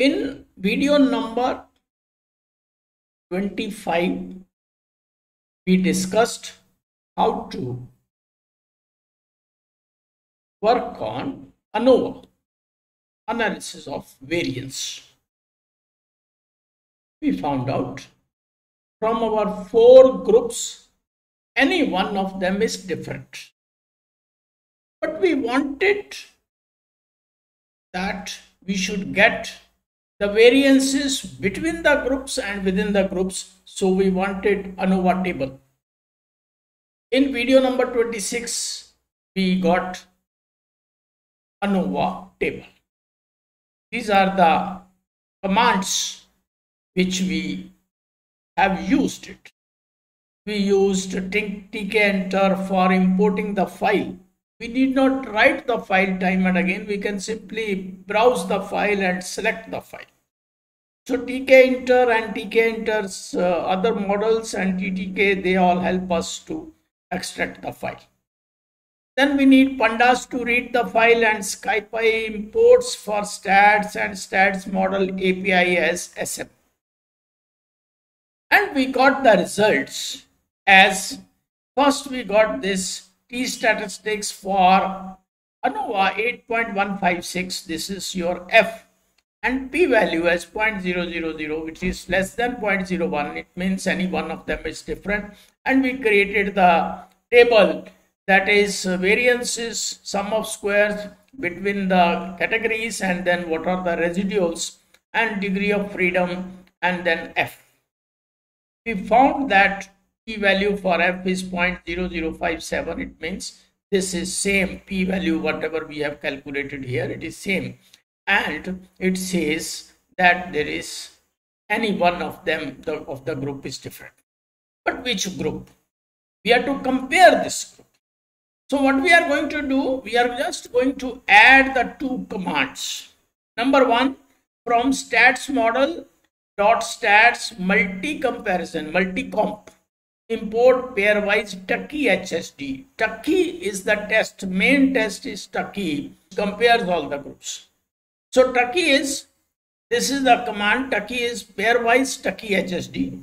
In video number 25, we discussed how to work on ANOVA, analysis of variance. We found out from our four groups, any one of them is different. But we wanted that we should get the variances between the groups and within the groups. So we wanted ANOVA table. In video number 26, we got ANOVA table. These are the commands which we have used it. We used tkinter for importing the file we need not write the file time and again. We can simply browse the file and select the file. So TK tkinter and tkinter's uh, other models and ttk they all help us to extract the file. Then we need pandas to read the file and scipy imports for stats and stats model api as sm and we got the results. As first we got this T statistics for ANOVA 8.156. This is your F and p value as 0.000 which is less than 0.01 it means any one of them is different and we created the table that is variances sum of squares between the categories and then what are the residuals and degree of freedom and then f we found that p-value for f is 0.0057 it means this is same p-value whatever we have calculated here it is same. And it says that there is any one of them the, of the group is different. But which group? We have to compare this group. So what we are going to do we are just going to add the two commands. Number one from stats model dot stats multi comparison multi comp import pairwise Tukey HSD. Tukey is the test, main test is Tukey, compares all the groups. So Tukey is, this is the command, Tukey is pairwise Tukey HSD.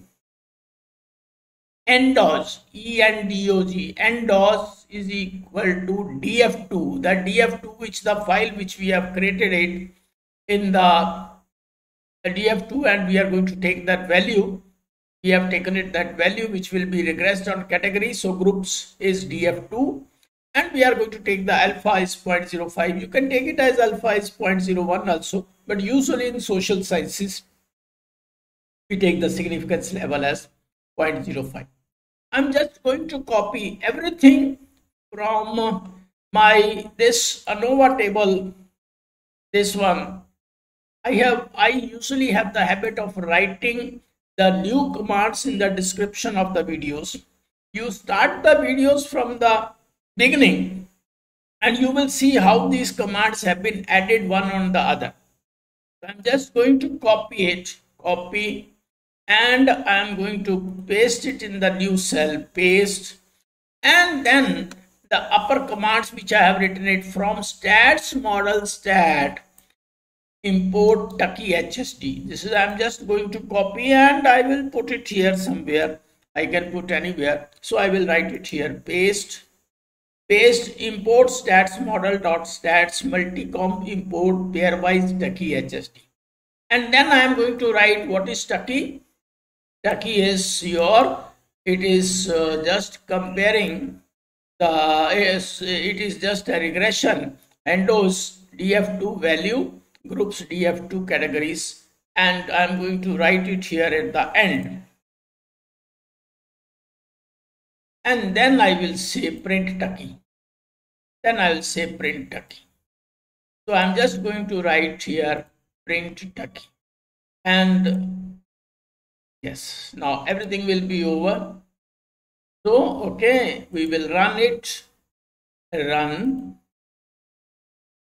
endog, E-N-D-O-G, endog is equal to DF2, the DF2 which the file which we have created it in the DF2 and we are going to take that value we have taken it that value which will be regressed on category. So groups is df2 and we are going to take the alpha is 0.05 you can take it as alpha is 0.01 also but usually in social sciences we take the significance level as 0.05 i'm just going to copy everything from my this anova table this one. I have i usually have the habit of writing the new commands in the description of the videos. You start the videos from the beginning and you will see how these commands have been added one on the other. I'm just going to copy it, copy, and I'm going to paste it in the new cell, paste, and then the upper commands which I have written it from stats model stat import Tukey HSD. This is I'm just going to copy and I will put it here somewhere. I can put anywhere. So I will write it here. Paste. Paste import stats model dot stats multicomp import pairwise Tukey HSD. And then I am going to write what is Tukey. Tukey is your it is uh, just comparing the it is just a regression and those df2 value groups df2 categories and I'm going to write it here at the end. And then I will say print Tukey then I will say print Tukey so I'm just going to write here print Tukey and yes now everything will be over. So okay we will run it. Run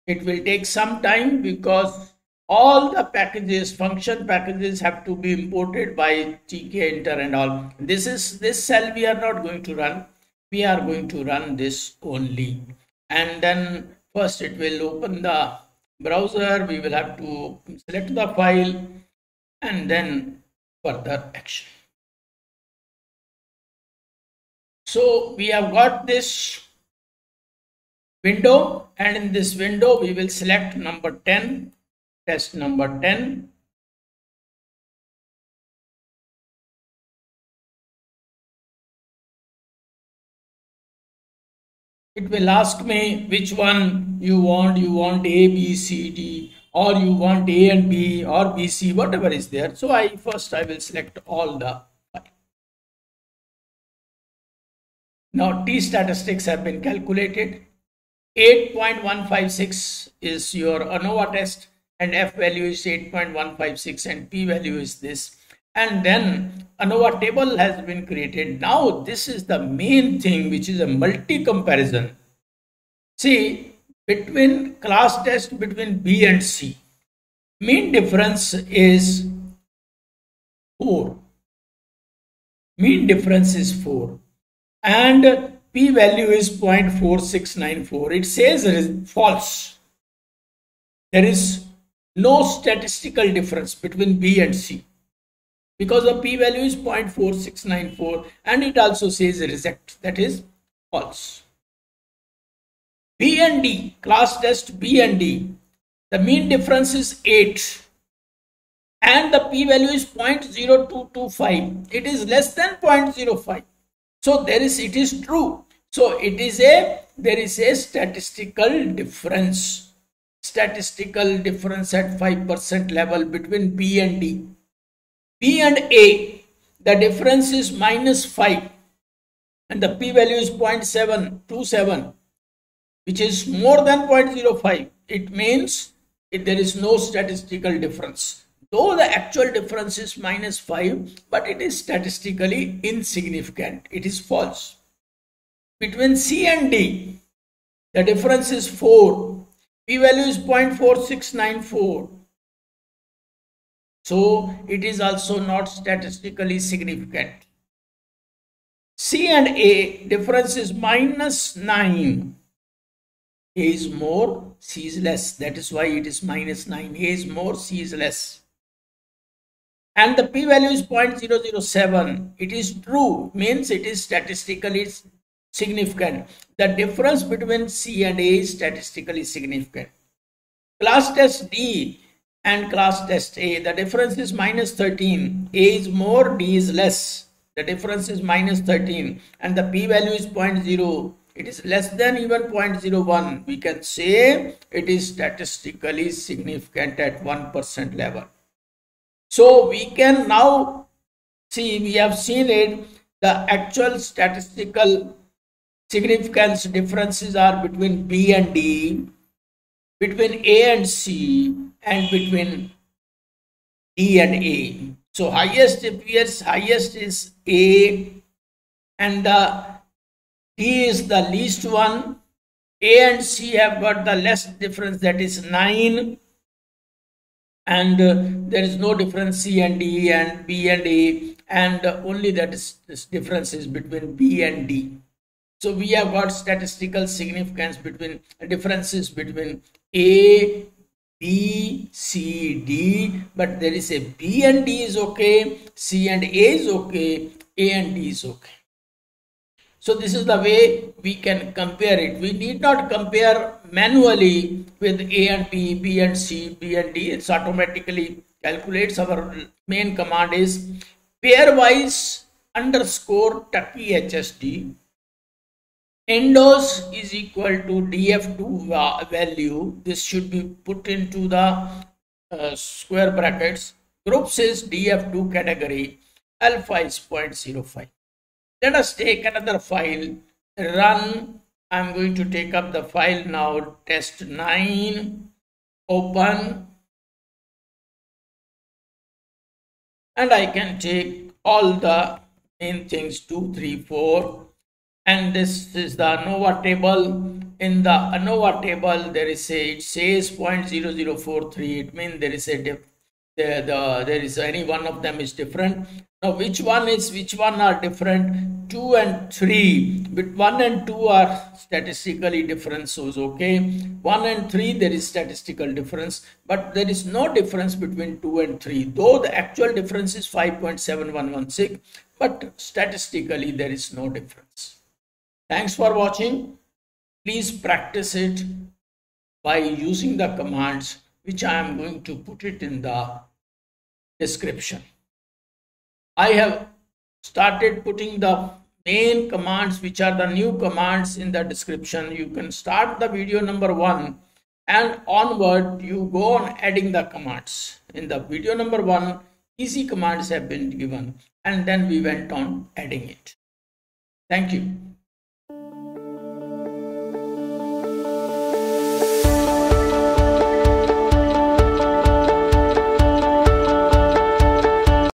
it will take some time because all the packages function packages have to be imported by tkinter and all. This is this cell we are not going to run. We are going to run this only. And then first it will open the browser. We will have to select the file and then further action. So we have got this window and in this window we will select number 10 test number 10 it will ask me which one you want. You want a b c d or you want a and b or b c whatever is there. So i first i will select all the now t statistics have been calculated 8.156 is your ANOVA test and F value is 8.156 and P value is this and then ANOVA table has been created. Now this is the main thing which is a multi-comparison. See between class test between B and C, mean difference is 4. Mean difference is 4 and P value is 0.4694. It says it is false. There is no statistical difference between B and C. Because the p value is 0.4694 and it also says reject that is false. B and d class test b and d. The mean difference is 8 and the p value is 0.0225 it is less than 0.05 so there is it is true so it is a there is a statistical difference statistical difference at 5% level between b and d P and A, the difference is minus 5 and the P value is 0.727 which is more than 0.05. It means if there is no statistical difference. Though the actual difference is minus 5 but it is statistically insignificant. It is false. Between C and D, the difference is 4. P value is 0.4694 so it is also not statistically significant. C and A difference is minus 9. A is more, C is less. That is why it is minus 9. A is more, C is less. And the p-value is 0.007. It is true, means it is statistically significant. The difference between C and A is statistically significant. Class test D and class test A. The difference is minus 13. A is more, D is less. The difference is minus 13 and the p-value is 0.0. It is less than even 0.01. We can say it is statistically significant at 1% level. So we can now see, we have seen it, the actual statistical significance differences are between B and D, between A and C, and between D and A. So highest appears highest is A and the D is the least one. A and C have got the less difference that is 9 and uh, there is no difference C and D and B and A and uh, only that is difference is between B and D. So we have got statistical significance between differences between A, B, C, D, but there is a B and D is okay, C and A is okay, A and D is okay. So this is the way we can compare it. We need not compare manually with A and B, B and C, B and D. It's automatically calculates. Our main command is pairwise underscore Tukey HSD endog is equal to df2 value. This should be put into the uh, square brackets. Group says df2 category alpha is 0.05 let us take another file run. I'm going to take up the file now. Test 9 open. And i can take all the main things 2 3 4 and this is the ANOVA table. In the ANOVA table, there is a, it says 0.0043. It means there is a the, the, there is any one of them is different. Now which one is which one are different? 2 and 3 but 1 and 2 are statistically it's okay? 1 and 3 there is statistical difference. But there is no difference between 2 and 3 though the actual difference is 5.7116 but statistically there is no difference thanks for watching please practice it by using the commands which I am going to put it in the description. I have started putting the main commands which are the new commands in the description. You can start the video number one and onward you go on adding the commands. In the video number one, easy commands have been given and then we went on adding it. Thank you.